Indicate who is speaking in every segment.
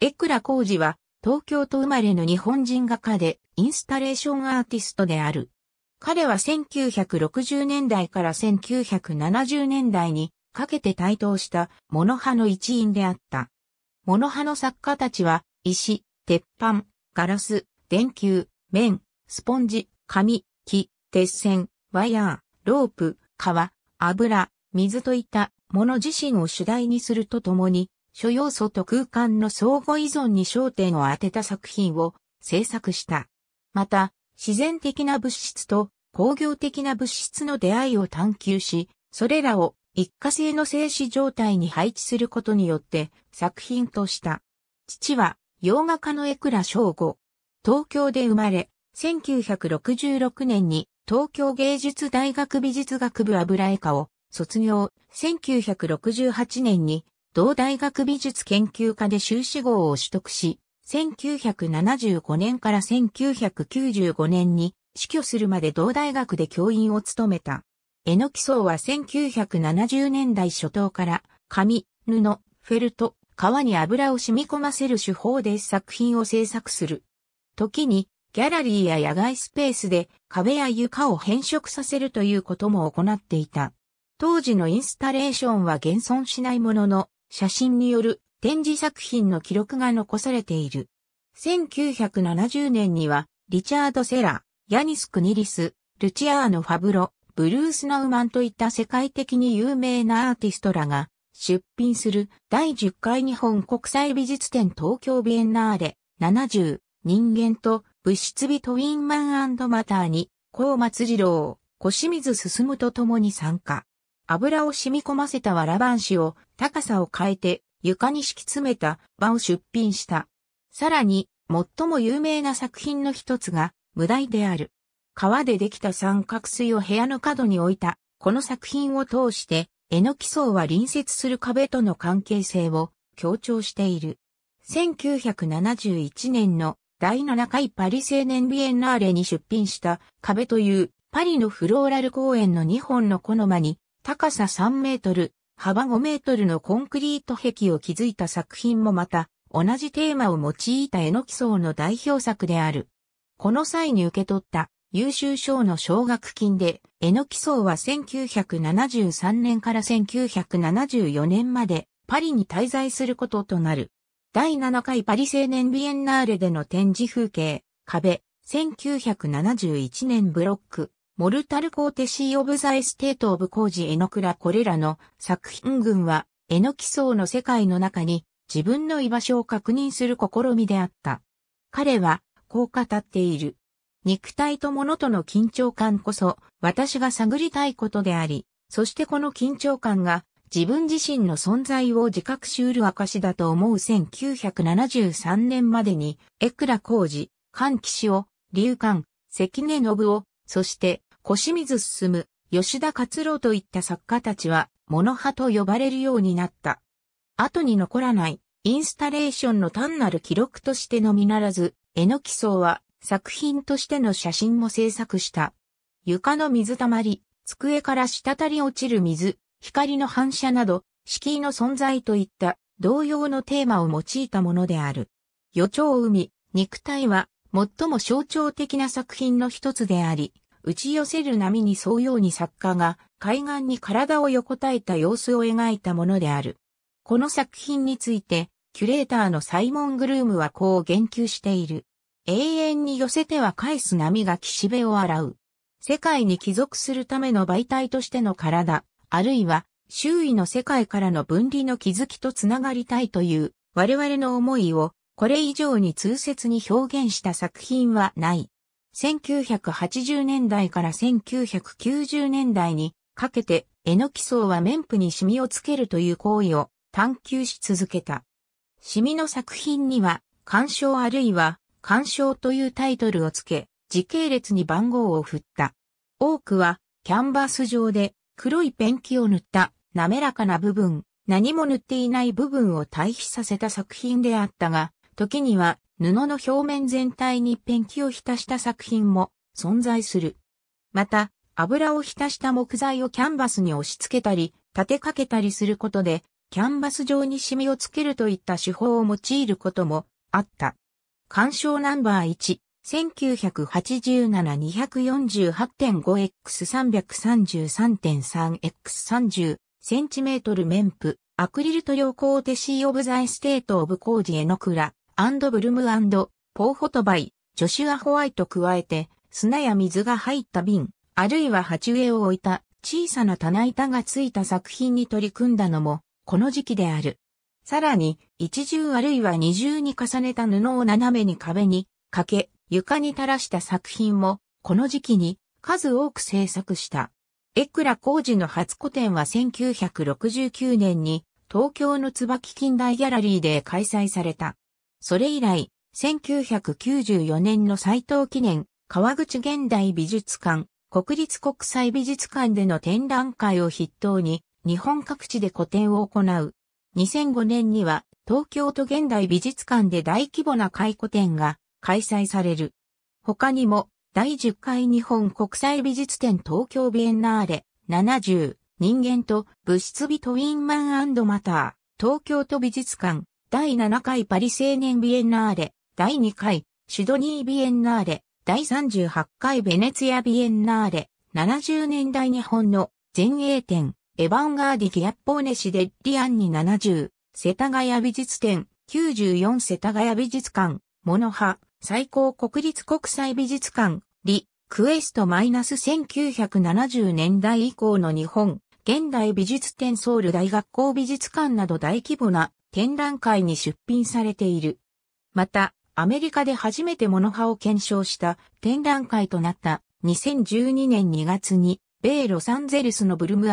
Speaker 1: 江倉浩二は東京都生まれの日本人画家でインスタレーションアーティストである。彼は1960年代から1970年代にかけて台頭したモノ派の一員であった。モノ派の作家たちは石、鉄板、ガラス、電球、綿、スポンジ、紙、木、鉄線、ワイヤー、ロープ、革、油、水といったもの自身を主題にするとともに諸要素と空間の相互依存に焦点を当てた作品を制作した。また、自然的な物質と工業的な物質の出会いを探求し、それらを一過性の静止状態に配置することによって作品とした。父は洋画家の江倉翔吾。東京で生まれ、1966年に東京芸術大学美術学部油絵科を卒業、1968年に同大学美術研究科で修士号を取得し、1975年から1995年に死去するまで同大学で教員を務めた。エノキソウは1970年代初頭から紙、布、フェルト、革に油を染み込ませる手法で作品を制作する。時にギャラリーや野外スペースで壁や床を変色させるということも行っていた。当時のインスタレーションは現存しないものの、写真による展示作品の記録が残されている。1970年には、リチャード・セラ、ヤニス・クニリス、ルチアーノ・ファブロ、ブルース・ナウマンといった世界的に有名なアーティストらが出品する第10回日本国際美術展東京ビエンナーレ70人間と物質美トウィンマンマターに、高松次郎、小清水進と共に参加。油を染み込ませたわらばんしを高さを変えて床に敷き詰めた場を出品した。さらに、最も有名な作品の一つが、無題である。革でできた三角錐を部屋の角に置いた、この作品を通して、絵の基礎は隣接する壁との関係性を強調している。1971年の第7回パリ青年ビエンナーレに出品した壁というパリのフローラル公園の2本のコノマに高さ3メートル、幅5メートルのコンクリート壁を築いた作品もまた、同じテーマを用いた絵の基層の代表作である。この際に受け取った優秀賞の奨学金で、絵の基層は1973年から1974年までパリに滞在することとなる。第7回パリ青年ビエンナーレでの展示風景、壁、1971年ブロック、モルタル Courtesy of the Estate of Koji Enokura ・これらの作品群は、エノキ層の世界の中に自分の居場所を確認する試みであった。彼は、こう語っている。肉体と物との緊張感こそ、私が探りたいことであり、そしてこの緊張感が自分自身の存在を自覚し得る証だと思う1973年までに、榎倉康二、菅木志雄、龍関、関根信夫、そして小清水進、吉田勝郎といった作家たちは、モノ派と呼ばれるようになった。後に残らない、インスタレーションの単なる記録としてのみならず、絵の基礎は作品としての写真も制作した。床の水たまり、机から滴り落ちる水、光の反射など、敷居の存在といった同様のテーマを用いたものである。予兆海、肉体は最も象徴的な作品の一つであり、打ち寄せる波に沿うように作家が海岸に体を横たえた様子を描いたものである。この作品について、キュレーターのサイモン・グルームはこう言及している。永遠に寄せては返す波が岸辺を洗う。世界に帰属するための媒体としての体、あるいは周囲の世界からの分離の気づきとつながりたいという我々の思いをこれ以上に通説に表現した作品はない。1980年代から1990年代にかけて、絵の基礎は綿布にシミをつけるという行為を探求し続けた。シミの作品には、鑑賞あるいは、鑑賞というタイトルをつけ、時系列に番号を振った。多くは、キャンバス上で黒いペンキを塗った滑らかな部分、何も塗っていない部分を対比させた作品であったが、時には布の表面全体にペンキを浸した作品も存在する。また、油を浸した木材をキャンバスに押し付けたり、立てかけたりすることで、キャンバス上にシミをつけるといった手法を用いることもあった。干渉ナンバー1、1987-248.5x333.3x30 センチメートル綿布、アクリル塗料 Courtesy of the Estate of Koji Enokura、and Blum and Poe Photo by, Joshua White 加えて、砂や水が入った瓶、あるいは鉢植えを置いた小さな棚板がついた作品に取り組んだのも、この時期である。さらに、一重あるいは二重に重ねた布を斜めに壁にかけ、床に垂らした作品も、この時期に数多く制作した。エクラ工事の初個展は1969年に東京の椿近代ギャラリーで開催された。それ以来、1994年の斎藤記念川口現代美術館国立国際美術館での展覧会を筆頭に日本各地で個展を行う。2005年には東京都現代美術館で大規模な回顧展が開催される。他にも第10回日本国際美術展東京ビエンナーレ70人間と物質美トウィンマンマター東京都美術館第7回パリ青年ビエンナーレ第2回シドニービエンナーレ第38回ベネツィアビエンナーレ70年代日本の前衛展エヴァンガーディ・ギャッポーネシ・デリアンニ70、世田谷美術展、94世田谷美術館、モノハ、最高国立国際美術館、リ、クエストマイナス1970年代以降の日本、現代美術展ソウル大学校美術館など大規模な展覧会に出品されている。また、アメリカで初めてモノハを検証した展覧会となった2012年2月に、米ロサンゼルスのブルム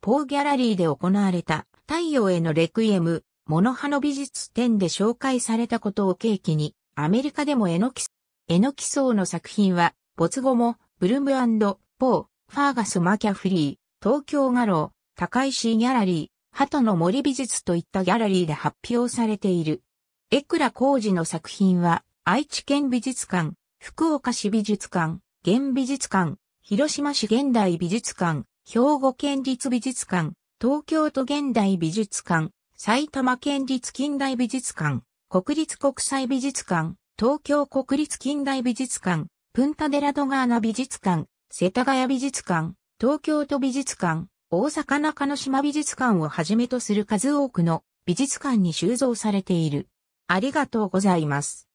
Speaker 1: ポーギャラリーで行われた太陽へのレクイエム、モノハの美術展で紹介されたことを契機に、アメリカでもエノキ、エノキソウの作品は、没後も、ブルムポー、ファーガス・マキャフリー、東京画廊、高石ギャラリー、鳩の森美術といったギャラリーで発表されている。エクラ工事の作品は、愛知県美術館、福岡市美術館、現美術館、広島市現代美術館、兵庫県立美術館、東京都現代美術館、埼玉県立近代美術館、国立国際美術館、東京国立近代美術館、プンタデラドガーナ美術館、世田谷美術館、東京都美術館、大阪中之島美術館をはじめとする数多くの美術館に収蔵されている。ありがとうございます。